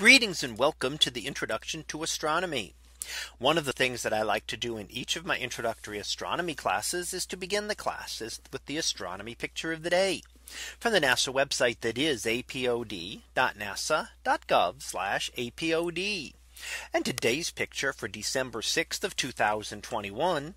Greetings and welcome to the introduction to astronomy. One of the things that I like to do in each of my introductory astronomy classes is to begin the class with the astronomy picture of the day from the NASA website that is apod.nasa.gov apod. And today's picture for December 6th of 2021.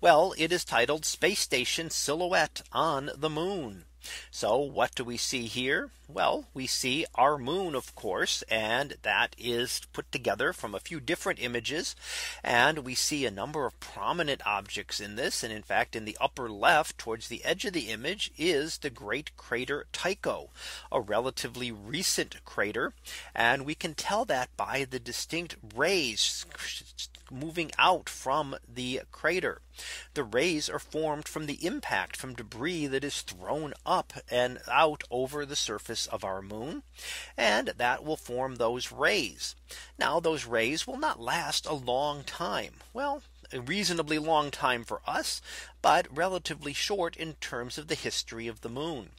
Well, it is titled Space Station Silhouette on the Moon. So what do we see here? Well, we see our moon, of course, and that is put together from a few different images. And we see a number of prominent objects in this. And in fact, in the upper left towards the edge of the image is the great crater Tycho, a relatively recent crater. And we can tell that by the distinct rays moving out from the crater. The rays are formed from the impact from debris that is thrown up and out over the surface of our moon. And that will form those rays. Now those rays will not last a long time. Well, a reasonably long time for us, but relatively short in terms of the history of the moon.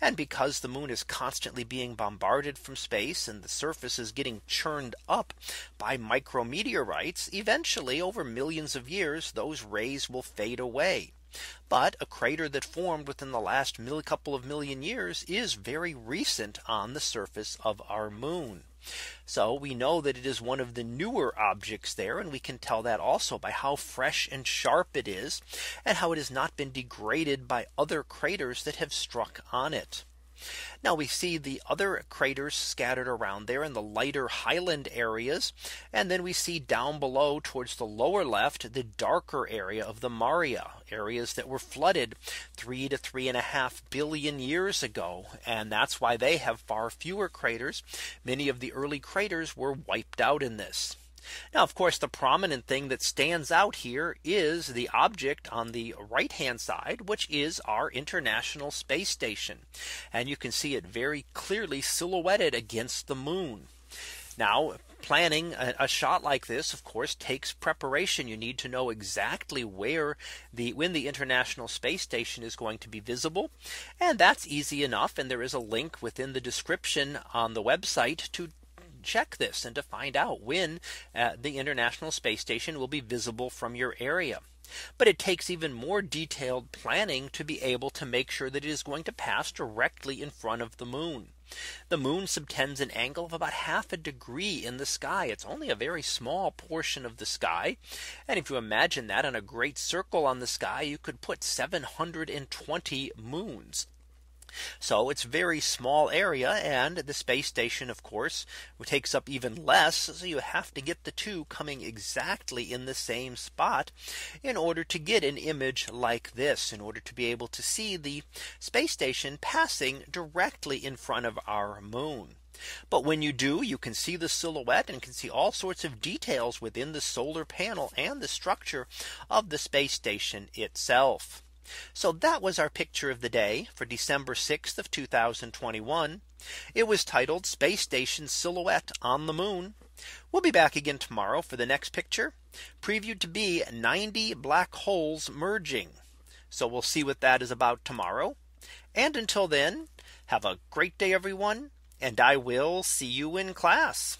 And because the moon is constantly being bombarded from space and the surface is getting churned up by micrometeorites, eventually over millions of years, those rays will fade away. But a crater that formed within the last couple of million years is very recent on the surface of our moon. So we know that it is one of the newer objects there. And we can tell that also by how fresh and sharp it is and how it has not been degraded by other craters that have struck on it. Now we see the other craters scattered around there in the lighter highland areas. And then we see down below towards the lower left the darker area of the Maria areas that were flooded three to three and a half billion years ago. And that's why they have far fewer craters. Many of the early craters were wiped out in this. Now, of course, the prominent thing that stands out here is the object on the right hand side, which is our International Space Station. And you can see it very clearly silhouetted against the moon. Now planning a, a, shot like this of course takes preparation you need to know exactly where the when the International Space Station is going to be visible and that's easy enough and there is a link within the description on the website to check this and to find out when uh, the International Space Station will be visible from your area. But it takes even more detailed planning to be able to make sure that it is going to pass directly in front of the moon. The moon subtends an angle of about half a degree in the sky. It's only a very small portion of the sky. And if you imagine that on a great circle on the sky, you could put 720 moons. So it's very small area and the space station of course takes up even less. So you have to get the two coming exactly in the same spot in order to get an image like this in order to be able to see the space station passing directly in front of our moon. But when you do, you can see the silhouette and can see all sorts of details within the solar panel and the structure of the space station itself. So that was our picture of the day for December 6th of 2021. It was titled Space Station Silhouette on the Moon. We'll be back again tomorrow for the next picture previewed to be 90 black holes merging. So we'll see what that is about tomorrow. And until then, have a great day, everyone. And I will see you in class.